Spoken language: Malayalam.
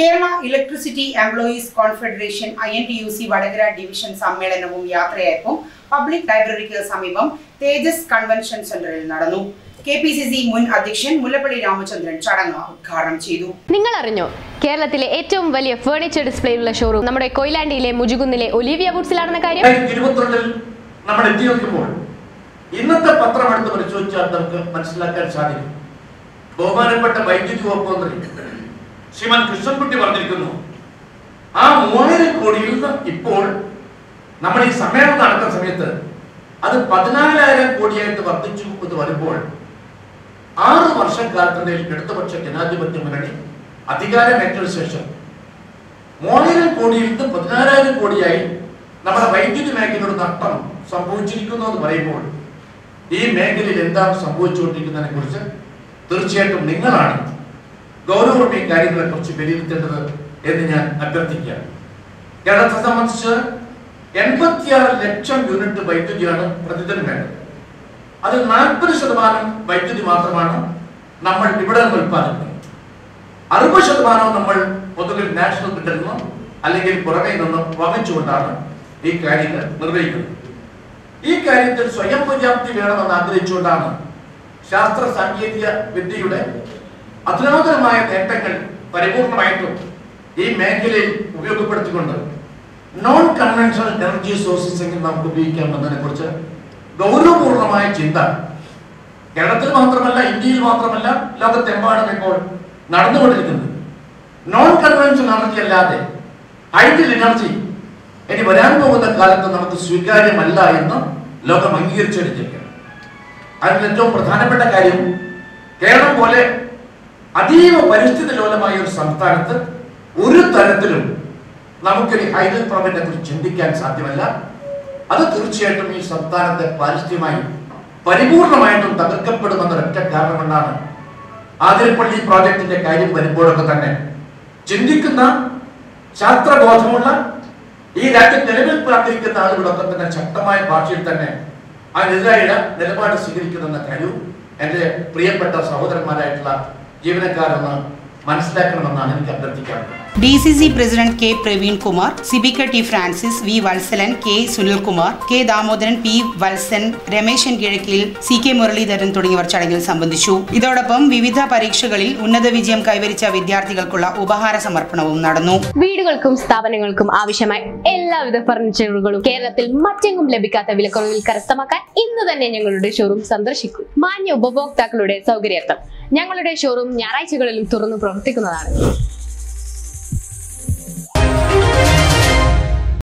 Kerala electricity employees confederation I N T U C Vadakara division സമ്മേളനവും യാത്രയയപ്പും പബ്ലിക് ലൈബ്രറിക്ക് സമീപം തേജസ് കൺവെൻഷൻ സെന്ററിൽ നടന്നു. കെ പി സി സി മുൻ അധ്യക്ഷൻ മുല്ലപ്പള്ളി രാമചന്ദ്രൻ ചടങ്ങ് ഉദ്ഘാടനം ചെയ്തു. നിങ്ങൾ അറിഞ്ഞോ കേരളത്തിലെ ഏറ്റവും വലിയ ഫേർണിച്ചർ ഡിസ്പ്ലേയുള്ള ഷോറൂം നമ്മുടെ കൊയിലാണ്ടിയിലെ മുജുകുന്നിലെ ഒലിവിയ വുഡ്സിലാണെന്ന കാര്യം? ഇരുപത്തിരണ്ടിൽ നമ്മൾ എത്തി നോക്കുമ്പോൾ ഇന്നത്തെ പത്രം എടുത്ത് പരിശോധിച്ചാൽ നമുക്ക് മനസ്സിലാക്കാൻ സാധിക്കും. ബഹുമാനപ്പെട്ട വൈദ്യുതി വകുപ്പ് മന്ത്രി ശ്രീമാൻ കൃഷ്ണൻകുട്ടി പറഞ്ഞിരിക്കുന്നു ആ മൂവായിരം കോടിയിൽ നിന്ന് ഇപ്പോൾ നമ്മൾ ഈ സമ്മേളനം നടക്കുന്ന സമയത്ത് അത് പതിനാലായിരം കോടിയായിട്ട് വർദ്ധിച്ചു എന്ന് വരുമ്പോൾ ആറ് വർഷക്കാലത്തിനിടയിൽ ഇടതുപക്ഷ ജനാധിപത്യ മുന്നണി അധികാരമേറ്റ ശേഷം മൂവായിരം കോടിയിൽ നിന്ന് പതിനാലായിരം കോടിയായി നമ്മുടെ വൈദ്യുതി മേഖലയുടെ നഷ്ടം സംഭവിച്ചിരിക്കുന്നു എന്ന് പറയുമ്പോൾ ഈ മേഖലയിൽ എന്താണ് സംഭവിച്ചുകൊണ്ടിരിക്കുന്നതിനെ കുറിച്ച് തീർച്ചയായിട്ടും നിങ്ങളാണ് ഗൗരവം ഈ കാര്യങ്ങളെ കുറിച്ച് വിലയിരുത്തേണ്ടത് എന്ന് ഞാൻ അഭ്യർത്ഥിക്കുകയാണ്. കേരളത്തെ സംബന്ധിച്ച് എൺപത്തിയാറ് ലക്ഷം യൂണിറ്റ് വൈദ്യുതിയാണ് പ്രതിദിനം വേണ്ടത്. അതിൽ നാൽപ്പത് ശതമാനം വൈദ്യുതി മാത്രമാണ് നമ്മൾ ഇവിടെ നിന്ന് ഉൽപ്പാദിപ്പിക്കുന്നത്. അറുപത് ശതമാനവും നമ്മൾ ഒന്നുകിൽ നാഷണൽ ഗ്രിഡിൽ നിന്നും അല്ലെങ്കിൽ പുറമേ നിന്നും വാങ്ങിച്ചുകൊണ്ടാണ് ഈ കാര്യങ്ങൾ നിർവഹിക്കുന്നത്. ഈ കാര്യത്തിൽ സ്വയം പര്യാപ്തി വേണമെന്ന് ആഗ്രഹിച്ചുകൊണ്ടാണ് ശാസ്ത്ര സാങ്കേതിക വിദ്യയുടെ അധുനാതനമായ നേട്ടങ്ങൾ പരിപൂർണമായിട്ടും ഈ മേഖലയിൽ ഉപയോഗപ്പെടുത്തിക്കൊണ്ട് നോൺ കൺവെൻഷണൽ എനർജി സോഴ്സസ് എങ്ങനെ നമുക്ക് ഉപയോഗിക്കാമെന്നതിനെ കുറിച്ച് ഗൗരവപൂർണമായ ചിന്ത. കേരളത്തിൽ മാത്രമല്ല ഇന്ത്യയിൽ മാത്രമല്ല ലോകത്തെമ്പാടും ഇപ്പോൾ നടന്നുകൊണ്ടിരിക്കുന്നത്. നോൺ കൺവെൻഷണൽ എനർജി അല്ലാതെ ഹൈഡ്രൽ എനർജി ഇനി വരാൻ പോകുന്ന കാലത്ത് നമുക്ക് സ്വീകാര്യമല്ല എന്ന് ലോകം അംഗീകരിച്ചിരിക്കുകയാണ് അതിൽ ഏറ്റവും പ്രധാനപ്പെട്ട കാര്യം കേരളം പോലെ അതീവ പരിസ്ഥിതി ലോലമായ ഒരു സംസ്ഥാനത്ത് ഒരു തരത്തിലും നമുക്കൊരു ഹൈഡൽ പ്രോബിനെ കുറിച്ച് ചിന്തിക്കാൻ സാധ്യമല്ല. അത് തീർച്ചയായിട്ടും ഈ സംസ്ഥാനത്തെ പാരിസ്ഥിതികമായി പരിപൂർണമായിട്ടും തകർക്കപ്പെടുമെന്ന ഒറ്റ കാരണം കൊണ്ടാണ് ആതിരപ്പള്ളി പ്രോജക്റ്റിന്റെ കാര്യം വരുമ്പോഴൊക്കെ തന്നെ ചിന്തിക്കുന്ന ശാസ്ത്രബോധമുള്ള ഈ രാജ്യം നിലവിൽ പ്രാർത്ഥിക്കുന്ന ആളുകളൊക്കെ തന്നെ ശക്തമായ ഭാഷയിൽ തന്നെ അതിനെതിരായ നിലപാട് സ്വീകരിക്കുന്നെന്ന കാര്യവും എന്റെ പ്രിയപ്പെട്ട സഹോദരന്മാരായിട്ടുള്ള ജീവനക്കാരൊന്ന് മനസ്സിലാക്കണമെന്നാണ് എനിക്ക് അഭ്യർത്ഥിക്കാറുള്ളത് D C C president K Praveen Kumar സിബിക്ക T Francis V Valsalan K Sunilkumar K Damodaran P Valsan Rameshan കിഴക്കിൽ C K Muraleedharan തുടങ്ങിയവർ ചടങ്ങിൽ സംബന്ധിച്ചു. ഇതോടൊപ്പം വിവിധ പരീക്ഷകളിൽ ഉന്നത വിജയം കൈവരിച്ച വിദ്യാർത്ഥികൾക്കുള്ള ഉപഹാര സമർപ്പണവും നടന്നു. വീടുകൾക്കും സ്ഥാപനങ്ങൾക്കും ആവശ്യമായ എല്ലാവിധ ഫർണിച്ചറുകളും കേരളത്തിൽ മറ്റെങ്ങും ലഭിക്കാത്ത വിലക്കുറവിൽ കരസ്ഥമാക്കാൻ ഇന്ന് തന്നെ ഞങ്ങളുടെ ഷോറൂം സന്ദർശിക്കും. മാന്യ ഉപഭോക്താക്കളുടെ സൗകര്യാർത്ഥം ഞങ്ങളുടെ ഷോറൂം ഞായറാഴ്ചകളിലും തുറന്നു പ്രവർത്തിക്കുന്നതാണ്.